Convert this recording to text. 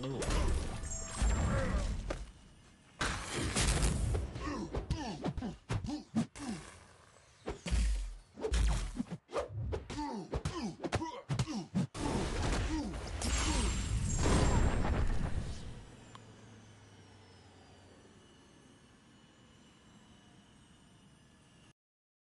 Ooh.